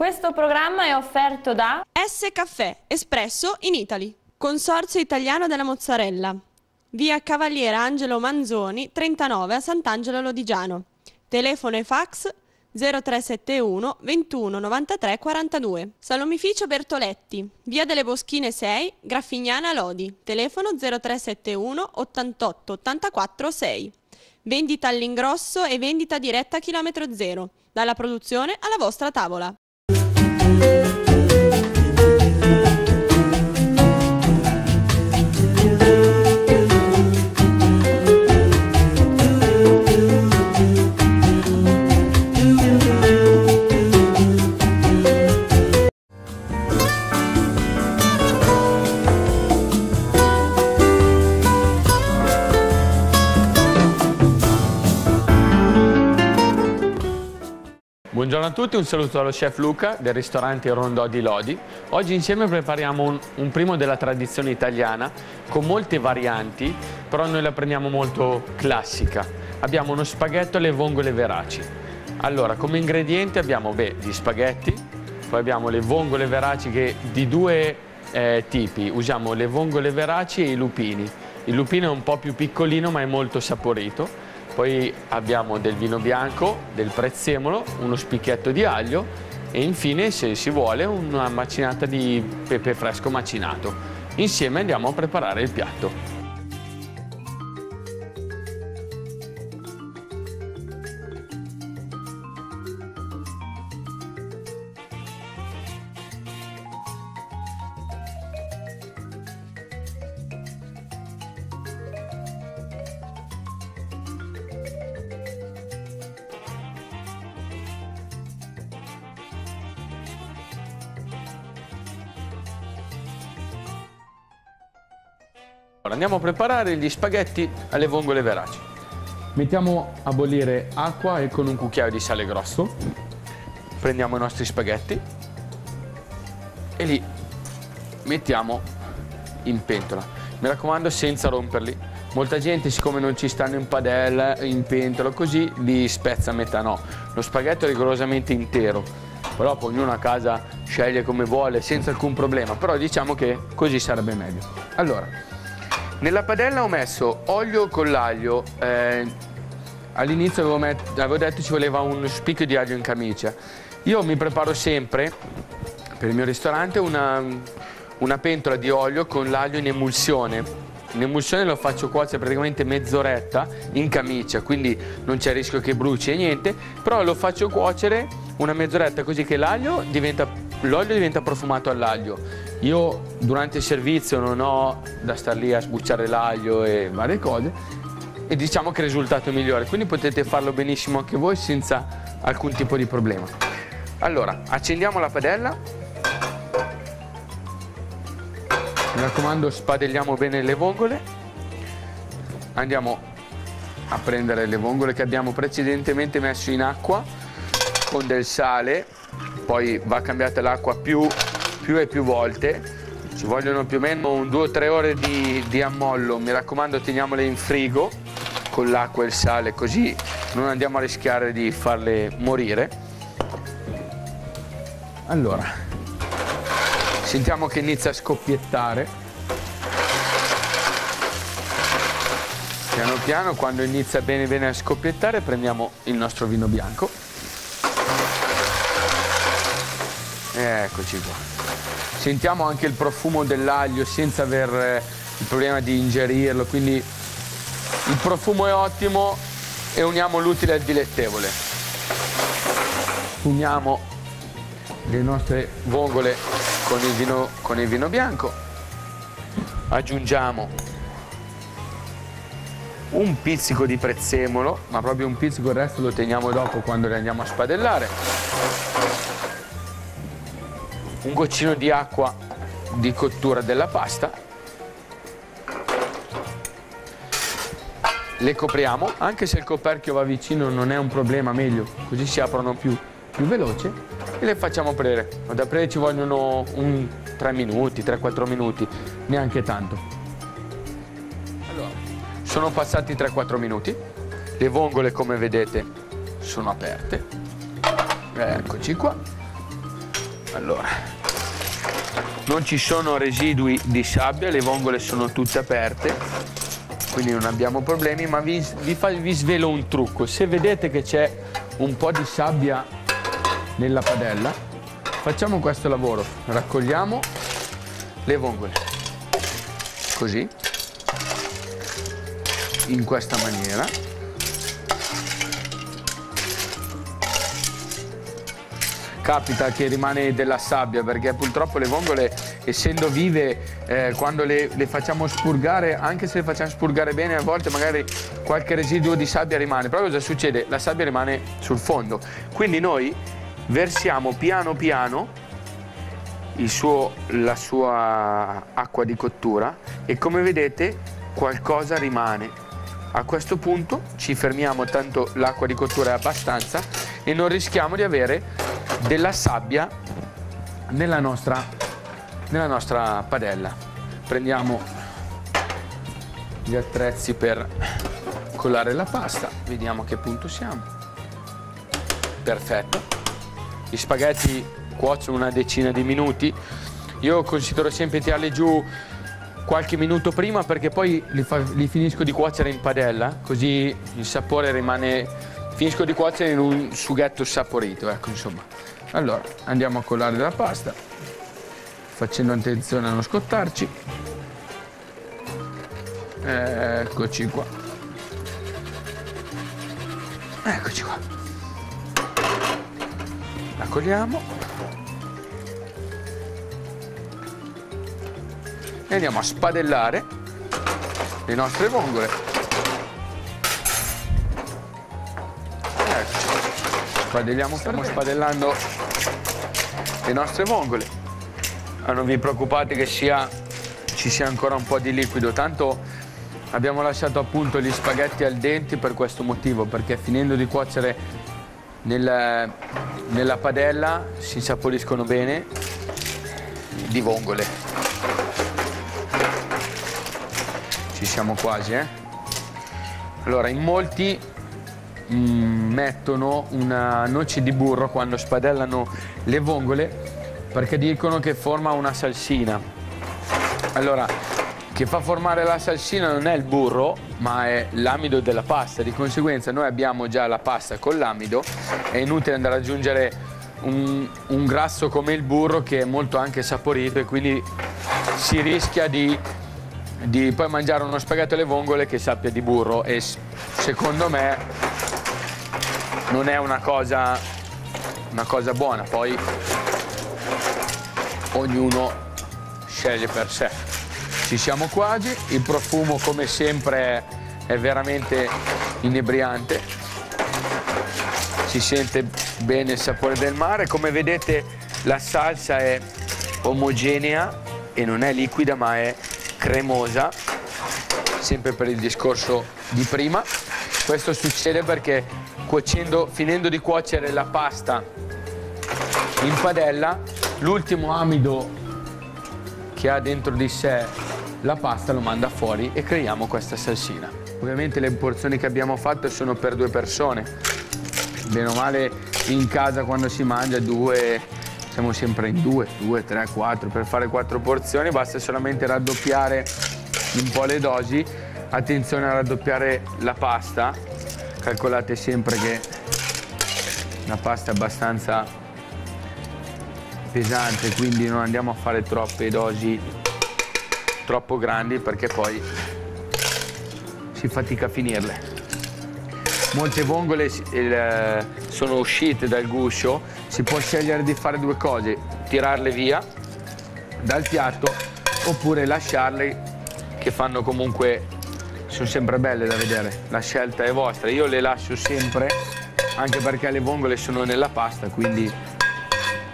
Questo programma è offerto da S Caffè, espresso in Italy. Consorzio Italiano della Mozzarella. Via Cavaliere Angelo Manzoni, 39 a Sant'Angelo Lodigiano. Telefono e fax 0371 21 93 42. Salomificio Bertoletti, via delle Boschine 6, Graffignana Lodi. Telefono 0371 88 84 6. Vendita all'ingrosso e vendita diretta a chilometro zero, dalla produzione alla vostra tavola. A tutti, un saluto dallo chef Luca del ristorante Rondò di Lodi. Oggi insieme prepariamo un, un, primo della tradizione italiana con molte varianti, però noi la prendiamo molto classica. Abbiamo uno spaghetto alle vongole veraci. Allora, come ingredienti abbiamo beh, gli spaghetti, poi abbiamo le vongole veraci che di due eh, tipi. Usiamo le vongole veraci e i lupini. Il lupino è un po' più piccolino ma è molto saporito poi abbiamo del vino bianco, del prezzemolo, uno spicchietto di aglio e infine, se si vuole, una macinata di pepe fresco macinato. Insieme andiamo a preparare il piatto. Andiamo a preparare gli spaghetti alle vongole veraci. Mettiamo a bollire acqua e con un cucchiaio di sale grosso prendiamo i nostri spaghetti e li mettiamo in pentola. Mi raccomando senza romperli. Molta gente siccome non ci stanno in padella, in pentola così, li spezza a metà. No, lo spaghetto è rigorosamente intero. Però poi ognuno a casa sceglie come vuole senza alcun problema. Però diciamo che così sarebbe meglio. Allora, nella padella ho messo olio con l'aglio. Eh, all'inizio avevo, avevo, detto ci voleva un spicchio di aglio in camicia. Io mi preparo sempre, per il mio ristorante, una, una pentola di olio con l'aglio in emulsione. In emulsione lo faccio cuocere praticamente mezz'oretta in camicia, quindi non c'è rischio che bruci e niente, però lo faccio cuocere una mezz'oretta così che l'aglio diventa, l'olio diventa profumato all'aglio io durante il servizio non ho da star lì a sbucciare l'aglio e varie cose e diciamo che il risultato è migliore, quindi potete farlo benissimo anche voi senza alcun tipo di problema. Allora, accendiamo la padella. Mi raccomando, spadelliamo bene le vongole. Andiamo a prendere le vongole che abbiamo precedentemente messo in acqua con del sale, poi va cambiata l'acqua più più e più volte. Ci vogliono più o meno un 2-3 ore di, di ammollo, mi raccomando teniamole in frigo con l'acqua e il sale così non andiamo a rischiare di farle morire. Allora, sentiamo che inizia a scoppiettare. Piano piano, quando inizia bene bene a scoppiettare, prendiamo il nostro vino bianco. Eccoci qua. Sentiamo anche il profumo dell'aglio senza aver eh, il problema di ingerirlo, quindi il profumo è ottimo e uniamo l'utile al dilettevole. Uniamo le nostre vongole con il vino, con il vino bianco, aggiungiamo un pizzico di prezzemolo, ma proprio un pizzico, il resto lo teniamo dopo quando le andiamo a spadellare un goccino di acqua di cottura della pasta. Le copriamo anche se il coperchio va vicino non è un problema meglio così si aprono più, più veloce e le facciamo aprire. Ad aprire ci vogliono un 3 minuti 3-4 minuti neanche tanto. Allora sono passati 3-4 minuti le vongole come vedete sono aperte. Eccoci qua allora. Non ci sono residui di sabbia le vongole sono tutte aperte quindi non abbiamo problemi ma vi, vi, fa, vi svelo un trucco. Se vedete che c'è un po' di sabbia nella padella facciamo questo lavoro. Raccogliamo le vongole. Così. In questa maniera capita che rimane della sabbia perché purtroppo le vongole essendo vive eh, quando le, le, facciamo spurgare anche se le facciamo spurgare bene a volte magari qualche residuo di sabbia rimane. Però cosa succede? La sabbia rimane sul fondo. Quindi noi versiamo piano piano suo, la sua acqua di cottura e come vedete qualcosa rimane. A questo punto ci fermiamo tanto l'acqua di cottura è abbastanza e non rischiamo di avere della sabbia nella nostra, nella nostra padella. Prendiamo gli attrezzi per collare la pasta, vediamo a che punto siamo. Perfetto. Gli spaghetti cuociono una decina di minuti. Io considero sempre tirarli giù qualche minuto prima perché poi li, fa, li, finisco di cuocere in padella, così il sapore rimane, finisco di cuocere in un sughetto saporito, ecco insomma. Allora, andiamo a collare la pasta, facendo attenzione a non scottarci. Eccoci qua. Eccoci qua. La colliamo. E andiamo a spadellare le nostre vongole spadelliamo, stiamo spadellando le nostre vongole. Ma non vi preoccupate che sia, ci sia ancora un po' di liquido, tanto abbiamo lasciato appunto gli spaghetti al dente per questo motivo, perché finendo di cuocere nel, nella padella si insaporiscono bene di vongole. Ci siamo quasi, eh? Allora, in molti Mm, mettono una noce di burro quando spadellano le vongole perché dicono che forma una salsina. Allora, che fa formare la salsina non è il burro, ma è l'amido della pasta. Di conseguenza noi abbiamo già la pasta con l'amido, è inutile andare ad aggiungere un, un, grasso come il burro che è molto anche saporito e quindi si rischia di, di poi mangiare uno spaghetto alle vongole che sappia di burro e secondo me non è una cosa, una cosa buona, poi ognuno sceglie per sé. Ci siamo quasi, il profumo come sempre è veramente inebriante, si sente bene il sapore del mare, come vedete la salsa è omogenea e non è liquida ma è cremosa, sempre per il discorso di prima. Questo succede perché cuocendo, finendo di cuocere la pasta in padella, l'ultimo amido che ha dentro di sé la pasta lo manda fuori e creiamo questa salsina. Ovviamente le porzioni che abbiamo fatto sono per due persone. Bene o male in casa quando si mangia due, siamo sempre in due, due, tre, quattro. Per fare quattro porzioni basta solamente raddoppiare un po' le dosi. Attenzione a raddoppiare la pasta. Calcolate sempre che la pasta è abbastanza pesante quindi non andiamo a fare troppe dosi troppo grandi perché poi si fatica a finirle. Molte vongole eh, sono uscite dal guscio. Si può scegliere di fare due cose tirarle via dal piatto oppure lasciarle che fanno comunque sono sempre belle da vedere, la scelta è vostra, io le lascio sempre anche perché le vongole sono nella pasta, quindi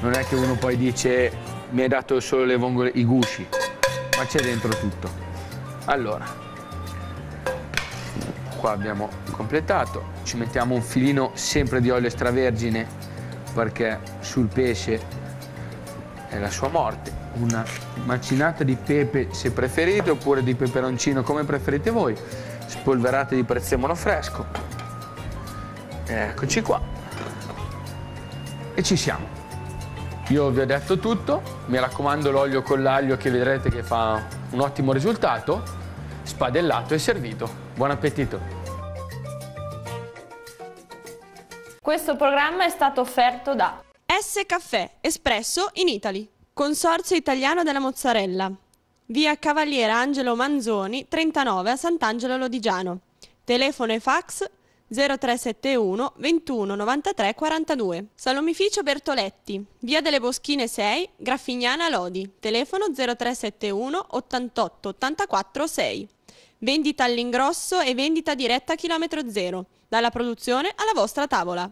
non è che uno poi dice mi hai dato solo le vongole, i gusci, ma c'è dentro tutto. Allora, qua abbiamo completato, ci mettiamo un filino sempre di olio extravergine perché sul pesce è la sua morte una macinata di pepe se preferite oppure di peperoncino come preferite voi, spolverate di prezzemolo fresco. Eccoci qua. E ci siamo. Io vi ho detto tutto, mi raccomando l'olio con l'aglio che vedrete che fa un ottimo risultato, spadellato e servito. Buon appetito! Questo programma è stato offerto da S Caffè Espresso in Italy. Consorzio Italiano della Mozzarella. Via Cavaliere Angelo Manzoni, 39 a Sant'Angelo Lodigiano. Telefono e fax 0371 21 93 42. Salomificio Bertoletti, via delle Boschine 6, Graffignana Lodi. Telefono 0371 88 84 6. Vendita all'ingrosso e vendita diretta a chilometro zero. Dalla produzione alla vostra tavola.